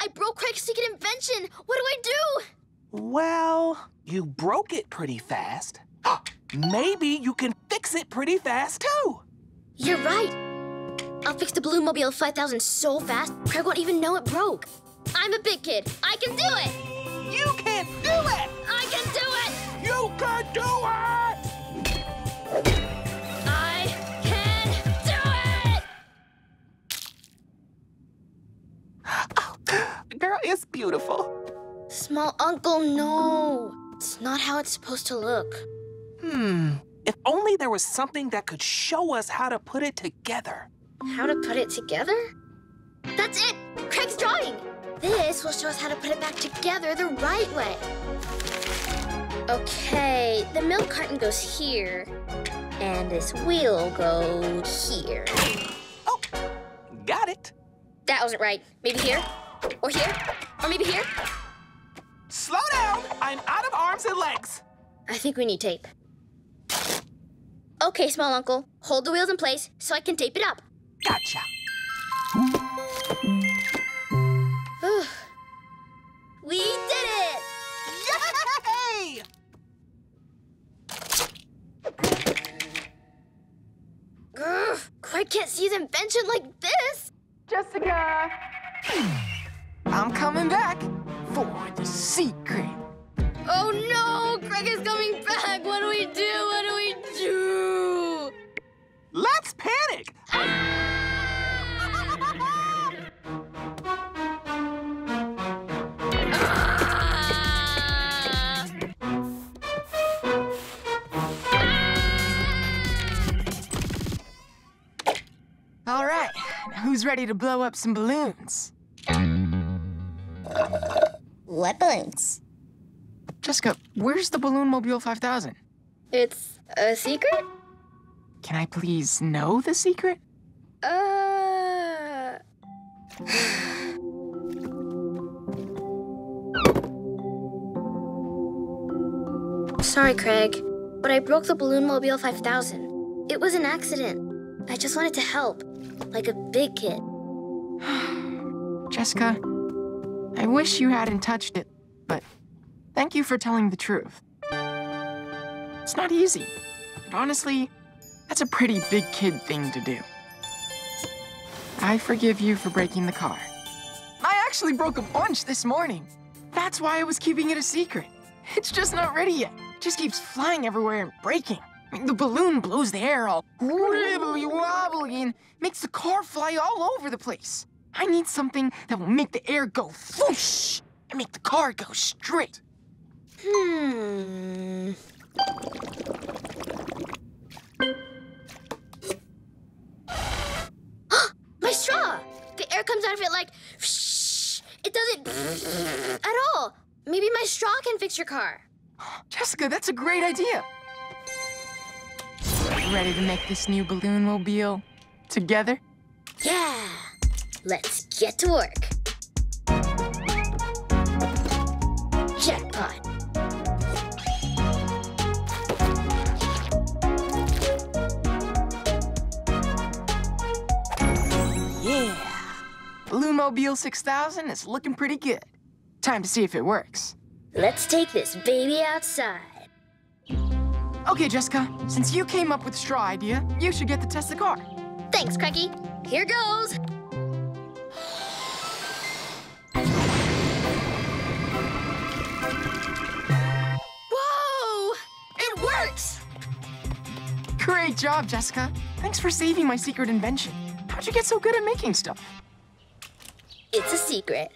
I broke Craig's secret invention. What do I do? Well, you broke it pretty fast. Maybe you can fix it pretty fast, too. You're right. I'll fix the Balloon Mobile 5000 so fast, Craig won't even know it broke. I'm a big kid. I can do it. You can do it! I can do it. You can do it! Beautiful. Small uncle, no. It's not how it's supposed to look. Hmm. If only there was something that could show us how to put it together. How to put it together? That's it! Craig's drawing! This will show us how to put it back together the right way. Okay, the milk carton goes here, and this wheel goes here. Oh, got it. That wasn't right. Maybe here, or here, or maybe here. Slow down. I'm out of arms and legs. I think we need tape. Okay, small uncle, hold the wheels in place so I can tape it up. Gotcha. we did it! Yay! Ugh, Craig can't see his invention like this. Jessica! I'm coming back for the secret. Oh no, Craig is coming back. What do we do? What do we do? Let's panic. Ah! All right, now who's ready to blow up some balloons? What balloons? Jessica, where's the Balloon Mobile 5000? It's a secret? Can I please know the secret? Uh. Sorry, Craig, but I broke the Balloon Mobile 5000. It was an accident. I just wanted to help, like a big kid. Jessica, I wish you hadn't touched it, but thank you for telling the truth. It's not easy, but honestly, that's a pretty big kid thing to do. I forgive you for breaking the car. I actually broke a bunch this morning. That's why I was keeping it a secret. It's just not ready yet. It Just keeps flying everywhere and breaking. I mean, the balloon blows the air all wibbly wobbly and makes the car fly all over the place. I need something that will make the air go whoosh and make the car go straight. Hmm. My straw! The air comes out of it like shh. It doesn't at all. Maybe my straw can fix your car. Jessica, that's a great idea. Ready to make this new balloon mobile together? Yeah. Let's get to work. Jackpot. Yeah. Balloon Mobile 6000 is looking pretty good. Time to see if it works. Let's take this baby outside. Okay, Jessica, since you came up with straw idea, you should get to test the car. Thanks, Cracky. Here goes. Great job, Jessica. Thanks for saving my secret invention. How'd you get so good at making stuff? It's a secret.